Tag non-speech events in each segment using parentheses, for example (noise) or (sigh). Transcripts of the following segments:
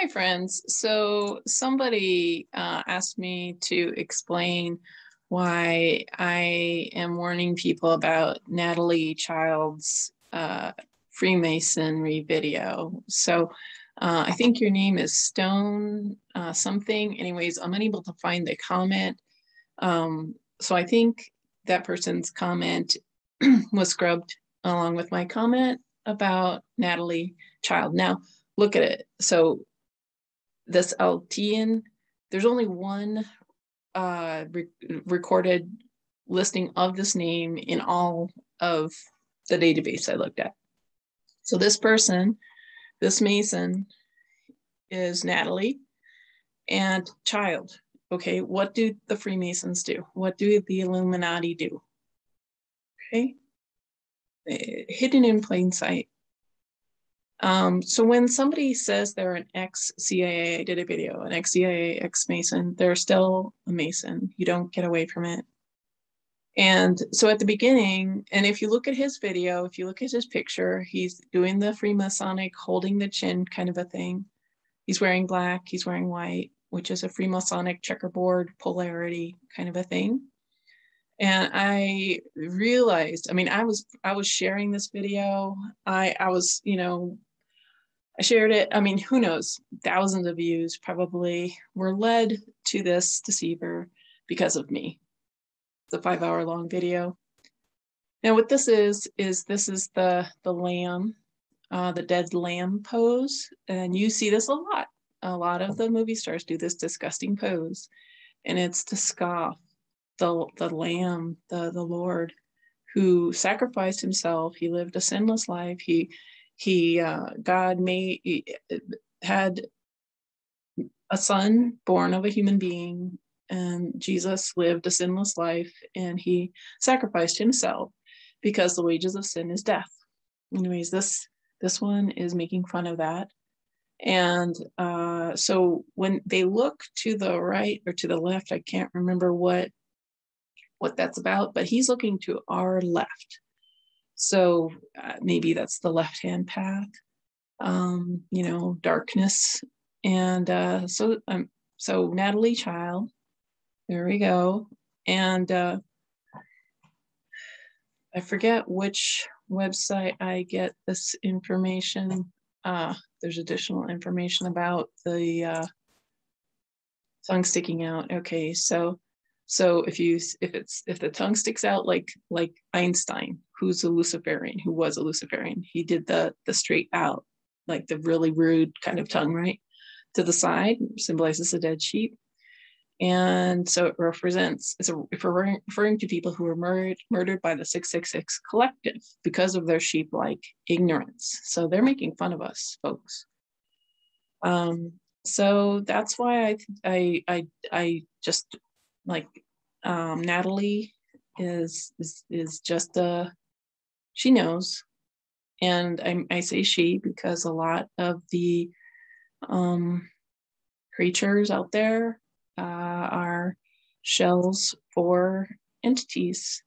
Hi, friends. So somebody uh, asked me to explain why I am warning people about Natalie Child's uh, Freemasonry video. So uh, I think your name is Stone uh, something. Anyways, I'm unable to find the comment. Um, so I think that person's comment (clears throat) was scrubbed along with my comment about Natalie Child. Now, look at it. So this Altiyan, there's only one uh, re- recorded listing of this name in all of the database I looked at. So this person, this Mason, is Natalie and child. Okay, what do the Freemasons do? What do the Illuminati do? Okay, eh, hidden in plain sight. Um, so when somebody says they're an ex-CIA, I did a video, an ex-CIA, ex-Mason, they're still a Mason. You don't get away from it. And so at the beginning, and if you look at his video, if you look at his picture, he's doing the Freemasonic holding the chin kind of a thing. He's wearing black, he's wearing white, which is a Freemasonic checkerboard polarity kind of a thing. And I realized, I mean, I was I was sharing this video. I I was, you know, I shared it. I mean, who knows? Thousands of views probably were led to this deceiver because of me. It's a five hour long video. Now, what this is, is this is the, the lamb, uh, the dead lamb pose. And you see this a lot. A lot of the movie stars do this disgusting pose. And it's to scoff the, the lamb, the, the Lord, who sacrificed himself. He lived a sinless life. He he uh, god made had a son born of a human being and jesus lived a sinless life and he sacrificed himself because the wages of sin is death. Anyways this this one is making fun of that. And uh, so when they look to the right or to the left i can't remember what what that's about but he's looking to our left so uh, maybe that's the left hand path, um, you know, darkness. And uh, so, um, so Natalie Child, there we go. And uh, I forget which website I get this information. Uh, there's additional information about the uh, tongue sticking out. Okay, so so if you if it's if the tongue sticks out like like Einstein, who's a Luciferian, who was a Luciferian, he did the the straight out, like the really rude kind of tongue, right? To the side symbolizes a dead sheep. And so it represents, it's a, referring, referring to people who were murdered, murdered by the 666 collective because of their sheep like ignorance. So they're making fun of us, folks. Um, so that's why I, I, I, I just like um, Natalie is, is is just a she knows, and I, I say she because a lot of the um, creatures out there uh, are shells for entities.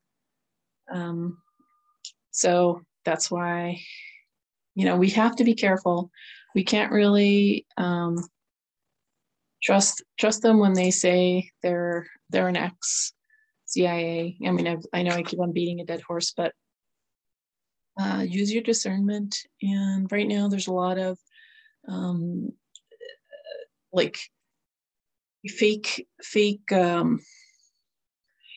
Um, so that's why, you know, we have to be careful. We can't really um, trust trust them when they say they're they're an ex CIA. I mean, I've, i know I keep on beating a dead horse, but uh, use your discernment. And right now, there's a lot of um, like fake fake. Um,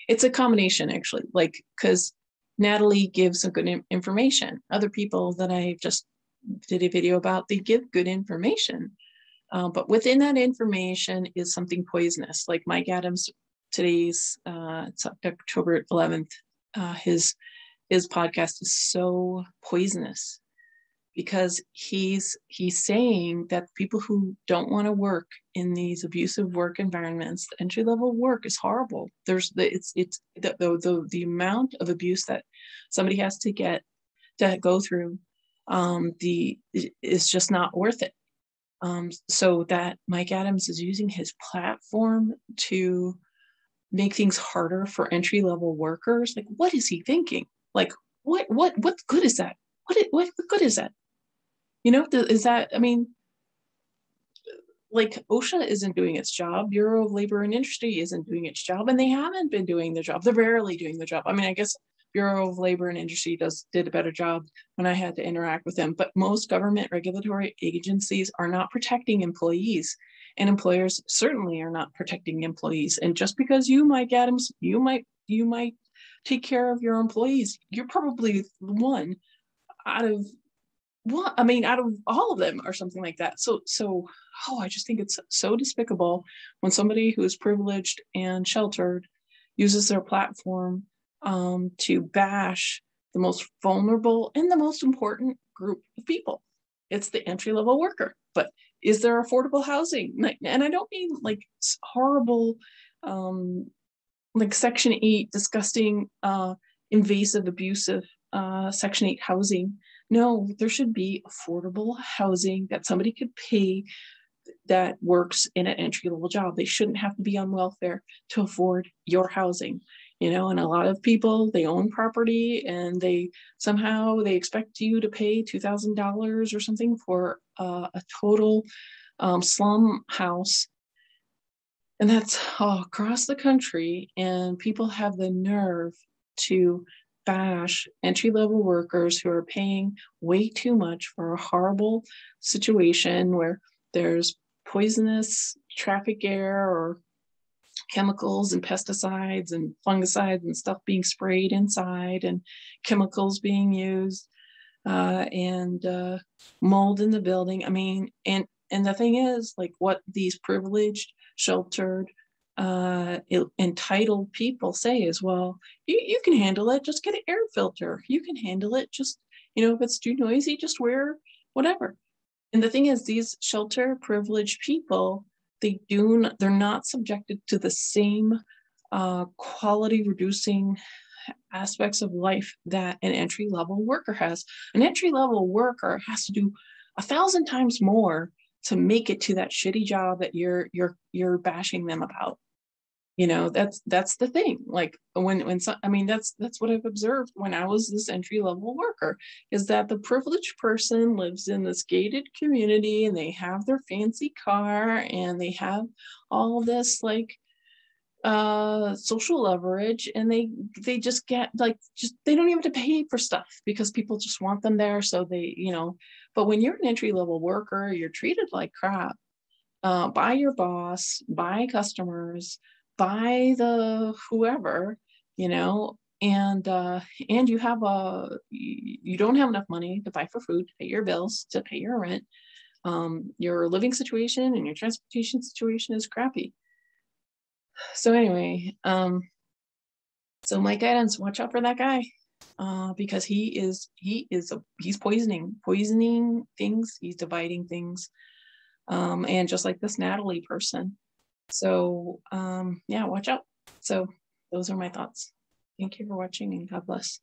it's a combination actually, like because Natalie gives some good information. Other people that I just did a video about, they give good information uh, but within that information is something poisonous, like Mike Adams today's uh, it's October 11th. Uh, his his podcast is so poisonous because he's he's saying that people who don't want to work in these abusive work environments, the entry level work is horrible. There's the it's it's the, the the the amount of abuse that somebody has to get to go through um, the is just not worth it. Um, so that Mike Adams is using his platform to make things harder for entry level workers. Like, what is he thinking? Like, what what what good is that? What what, what good is that? You know, is that? I mean, like OSHA isn't doing its job, Bureau of Labor and Industry isn't doing its job, and they haven't been doing their job. They're barely doing the job. I mean, I guess Bureau of Labor and Industry does did a better job when I had to interact with them, but most government regulatory agencies are not protecting employees, and employers certainly are not protecting employees. And just because you, Mike Adams, you might you might take care of your employees, you're probably one out of what I mean, out of all of them or something like that. So, so, oh, I just think it's so despicable when somebody who is privileged and sheltered uses their platform um, to bash the most vulnerable and the most important group of people. It's the entry level worker. But is there affordable housing? And I don't mean like horrible, um, like Section 8, disgusting, uh, invasive, abusive uh, Section 8 housing no, there should be affordable housing that somebody could pay that works in an entry level job. They shouldn't have to be on welfare to afford your housing. You know, and a lot of people they own property and they somehow they expect you to pay two thousand dollars or something for uh, a total um, slum house, and that's all across the country. And people have the nerve to bash entry level workers who are paying way too much for a horrible situation where there's poisonous traffic air or chemicals and pesticides and fungicides and stuff being sprayed inside and chemicals being used uh, and uh, mold in the building. I mean, and and the thing is, like, what these privileged, sheltered uh, entitled people say is, well, you, you can handle it, just get an air filter. You can handle it, just, you know, if it's too noisy, just wear whatever. And the thing is, these shelter privileged people, they do, they're not subjected to the same uh, quality reducing aspects of life that an entry level worker has. An entry level worker has to do a thousand times more to make it to that shitty job that you're you're you're bashing them about you know that's that's the thing. Like when when so, i mean that's that's what i've observed when i was this entry level worker is that the privileged person lives in this gated community and they have their fancy car and they have all this like uh social leverage and they they just get like just they don't even have to pay for stuff because people just want them there. So they you know but when you're an entry level worker you're treated like crap uh, by your boss by customers by the whoever, you know, and uh, and you have a you don't have enough money to buy for food, to pay your bills, to pay your rent. Um, your living situation and your transportation situation is crappy. So anyway, um, so my guidance, watch out for that guy. Uh, because he is he is a, he's poisoning poisoning things he's dividing things um, and just like this natalie person so um, yeah, watch out. So those are my thoughts. Thank you for watching and God bless.